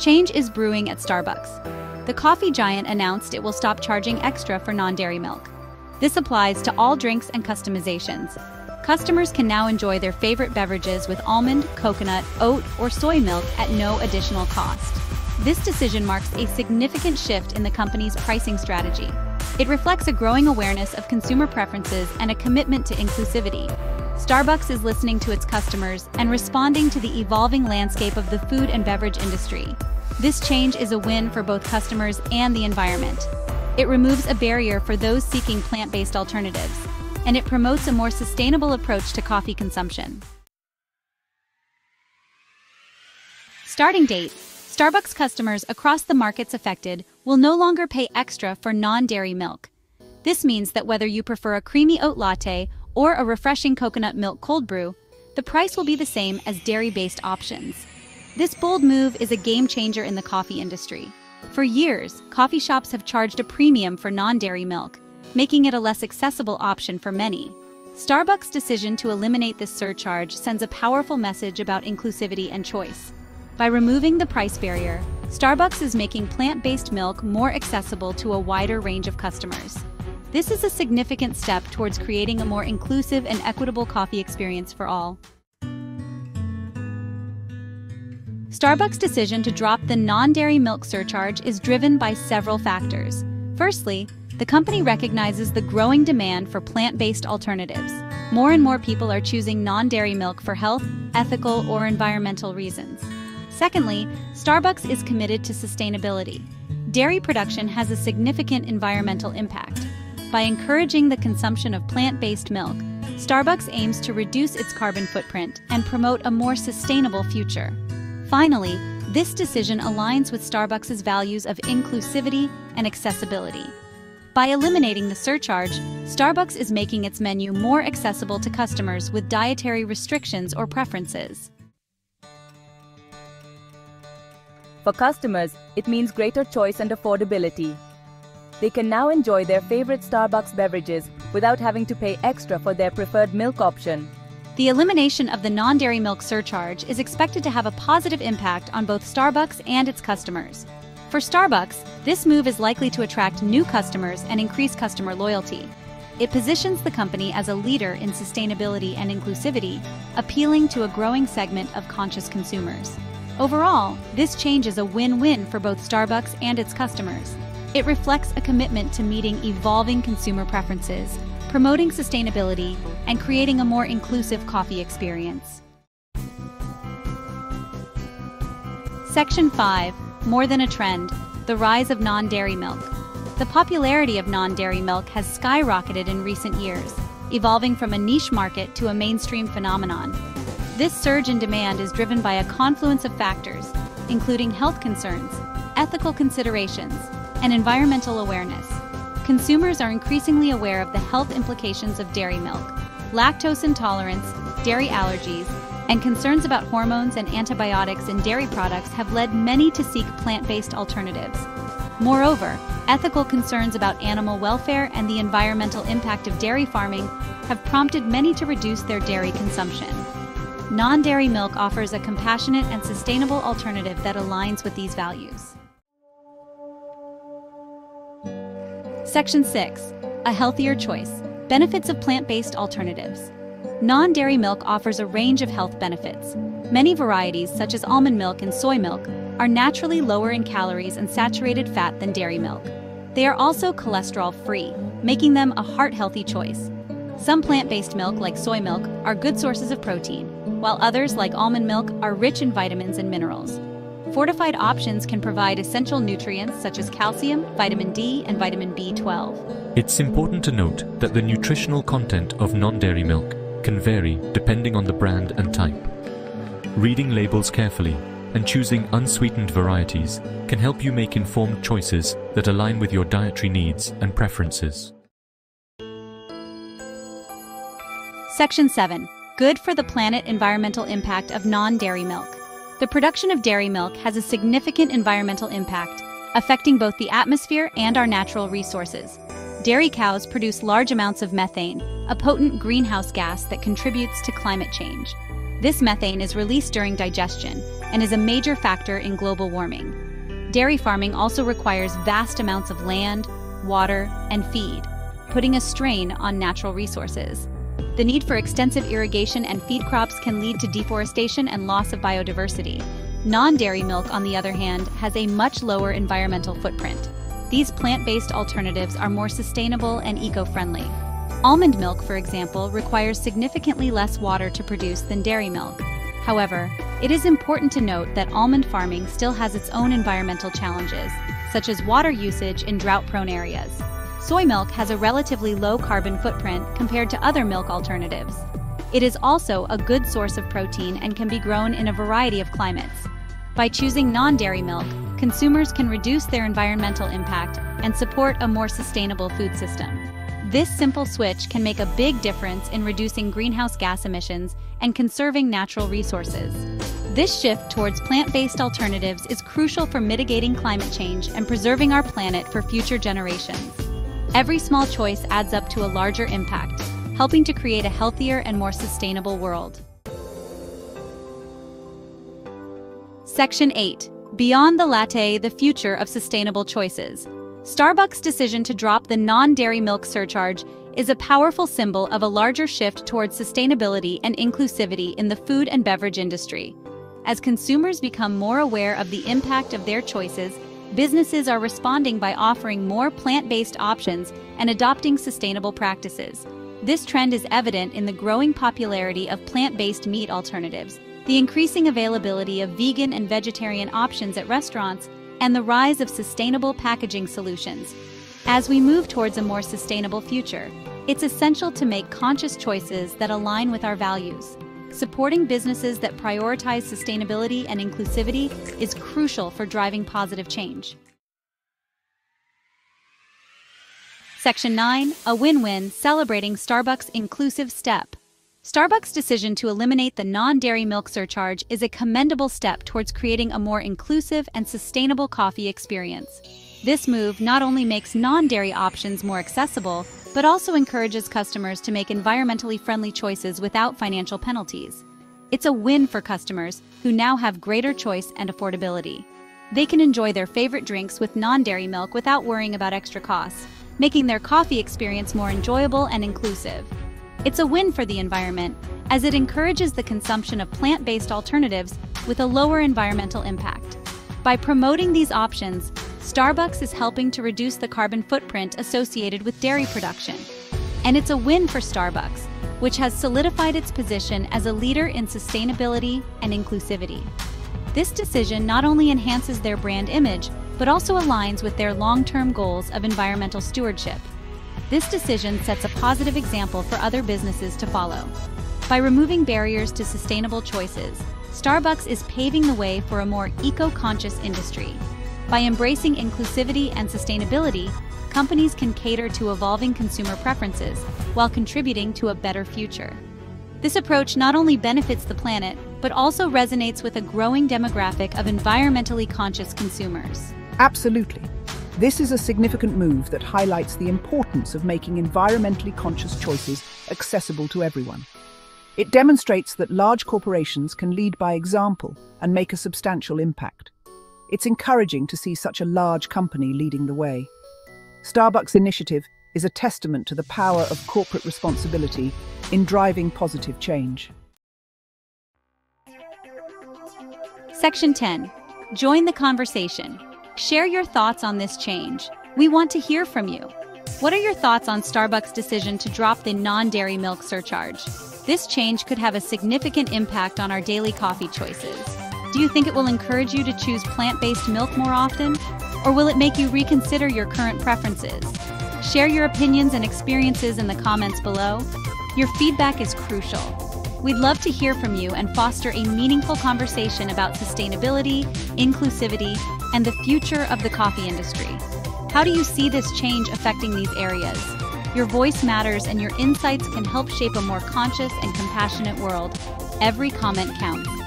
Change is brewing at Starbucks. The coffee giant announced it will stop charging extra for non-dairy milk. This applies to all drinks and customizations. Customers can now enjoy their favorite beverages with almond, coconut, oat, or soy milk at no additional cost. This decision marks a significant shift in the company's pricing strategy. It reflects a growing awareness of consumer preferences and a commitment to inclusivity. Starbucks is listening to its customers and responding to the evolving landscape of the food and beverage industry. This change is a win for both customers and the environment. It removes a barrier for those seeking plant-based alternatives, and it promotes a more sustainable approach to coffee consumption. Starting date Starbucks customers across the markets affected will no longer pay extra for non-dairy milk. This means that whether you prefer a creamy oat latte or a refreshing coconut milk cold brew, the price will be the same as dairy-based options. This bold move is a game changer in the coffee industry. For years, coffee shops have charged a premium for non-dairy milk, making it a less accessible option for many. Starbucks' decision to eliminate this surcharge sends a powerful message about inclusivity and choice. By removing the price barrier, Starbucks is making plant-based milk more accessible to a wider range of customers. This is a significant step towards creating a more inclusive and equitable coffee experience for all. Starbucks' decision to drop the non-dairy milk surcharge is driven by several factors. Firstly, the company recognizes the growing demand for plant-based alternatives. More and more people are choosing non-dairy milk for health, ethical, or environmental reasons. Secondly, Starbucks is committed to sustainability. Dairy production has a significant environmental impact. By encouraging the consumption of plant-based milk, Starbucks aims to reduce its carbon footprint and promote a more sustainable future. Finally, this decision aligns with Starbucks' values of inclusivity and accessibility. By eliminating the surcharge, Starbucks is making its menu more accessible to customers with dietary restrictions or preferences. For customers, it means greater choice and affordability. They can now enjoy their favorite Starbucks beverages without having to pay extra for their preferred milk option. The elimination of the non-dairy milk surcharge is expected to have a positive impact on both Starbucks and its customers. For Starbucks, this move is likely to attract new customers and increase customer loyalty. It positions the company as a leader in sustainability and inclusivity, appealing to a growing segment of conscious consumers. Overall, this change is a win-win for both Starbucks and its customers. It reflects a commitment to meeting evolving consumer preferences, promoting sustainability, and creating a more inclusive coffee experience. Section 5. More than a trend, the rise of non-dairy milk. The popularity of non-dairy milk has skyrocketed in recent years, evolving from a niche market to a mainstream phenomenon. This surge in demand is driven by a confluence of factors, including health concerns, ethical considerations, and environmental awareness. Consumers are increasingly aware of the health implications of dairy milk, lactose intolerance, dairy allergies, and concerns about hormones and antibiotics in dairy products have led many to seek plant-based alternatives. Moreover, ethical concerns about animal welfare and the environmental impact of dairy farming have prompted many to reduce their dairy consumption. Non-dairy milk offers a compassionate and sustainable alternative that aligns with these values. Section 6. A healthier choice. Benefits of plant-based alternatives. Non-dairy milk offers a range of health benefits. Many varieties, such as almond milk and soy milk, are naturally lower in calories and saturated fat than dairy milk. They are also cholesterol-free, making them a heart-healthy choice. Some plant-based milk, like soy milk, are good sources of protein, while others, like almond milk, are rich in vitamins and minerals. Fortified options can provide essential nutrients such as calcium, vitamin D, and vitamin B12. It's important to note that the nutritional content of non-dairy milk can vary depending on the brand and type. Reading labels carefully and choosing unsweetened varieties can help you make informed choices that align with your dietary needs and preferences. Section 7. Good for the planet environmental impact of non-dairy milk. The production of dairy milk has a significant environmental impact, affecting both the atmosphere and our natural resources. Dairy cows produce large amounts of methane, a potent greenhouse gas that contributes to climate change. This methane is released during digestion and is a major factor in global warming. Dairy farming also requires vast amounts of land, water, and feed, putting a strain on natural resources. The need for extensive irrigation and feed crops can lead to deforestation and loss of biodiversity. Non-dairy milk, on the other hand, has a much lower environmental footprint. These plant-based alternatives are more sustainable and eco-friendly. Almond milk, for example, requires significantly less water to produce than dairy milk. However, it is important to note that almond farming still has its own environmental challenges, such as water usage in drought-prone areas. Soy milk has a relatively low carbon footprint compared to other milk alternatives. It is also a good source of protein and can be grown in a variety of climates. By choosing non-dairy milk, consumers can reduce their environmental impact and support a more sustainable food system. This simple switch can make a big difference in reducing greenhouse gas emissions and conserving natural resources. This shift towards plant-based alternatives is crucial for mitigating climate change and preserving our planet for future generations. Every small choice adds up to a larger impact, helping to create a healthier and more sustainable world. Section 8. Beyond the Latte, the Future of Sustainable Choices. Starbucks' decision to drop the non-dairy milk surcharge is a powerful symbol of a larger shift towards sustainability and inclusivity in the food and beverage industry. As consumers become more aware of the impact of their choices, businesses are responding by offering more plant-based options and adopting sustainable practices. This trend is evident in the growing popularity of plant-based meat alternatives, the increasing availability of vegan and vegetarian options at restaurants, and the rise of sustainable packaging solutions. As we move towards a more sustainable future, it's essential to make conscious choices that align with our values. Supporting businesses that prioritize sustainability and inclusivity is crucial for driving positive change. Section 9, a win-win celebrating Starbucks' inclusive step. Starbucks' decision to eliminate the non-dairy milk surcharge is a commendable step towards creating a more inclusive and sustainable coffee experience. This move not only makes non-dairy options more accessible, but also encourages customers to make environmentally friendly choices without financial penalties. It's a win for customers who now have greater choice and affordability. They can enjoy their favorite drinks with non-dairy milk without worrying about extra costs, making their coffee experience more enjoyable and inclusive. It's a win for the environment, as it encourages the consumption of plant-based alternatives with a lower environmental impact. By promoting these options, Starbucks is helping to reduce the carbon footprint associated with dairy production. And it's a win for Starbucks, which has solidified its position as a leader in sustainability and inclusivity. This decision not only enhances their brand image, but also aligns with their long-term goals of environmental stewardship. This decision sets a positive example for other businesses to follow. By removing barriers to sustainable choices, Starbucks is paving the way for a more eco-conscious industry. By embracing inclusivity and sustainability, companies can cater to evolving consumer preferences while contributing to a better future. This approach not only benefits the planet, but also resonates with a growing demographic of environmentally conscious consumers. Absolutely. This is a significant move that highlights the importance of making environmentally conscious choices accessible to everyone. It demonstrates that large corporations can lead by example and make a substantial impact. It's encouraging to see such a large company leading the way. Starbucks' initiative is a testament to the power of corporate responsibility in driving positive change. Section 10. Join the conversation. Share your thoughts on this change. We want to hear from you. What are your thoughts on Starbucks' decision to drop the non-dairy milk surcharge? This change could have a significant impact on our daily coffee choices. Do you think it will encourage you to choose plant-based milk more often? Or will it make you reconsider your current preferences? Share your opinions and experiences in the comments below. Your feedback is crucial. We'd love to hear from you and foster a meaningful conversation about sustainability, inclusivity, and the future of the coffee industry. How do you see this change affecting these areas? Your voice matters and your insights can help shape a more conscious and compassionate world. Every comment counts.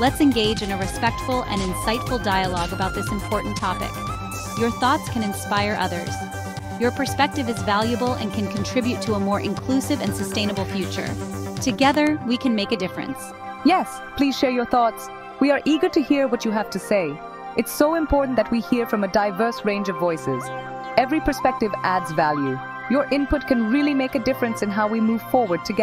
Let's engage in a respectful and insightful dialogue about this important topic. Your thoughts can inspire others. Your perspective is valuable and can contribute to a more inclusive and sustainable future. Together, we can make a difference. Yes, please share your thoughts. We are eager to hear what you have to say. It's so important that we hear from a diverse range of voices. Every perspective adds value. Your input can really make a difference in how we move forward together.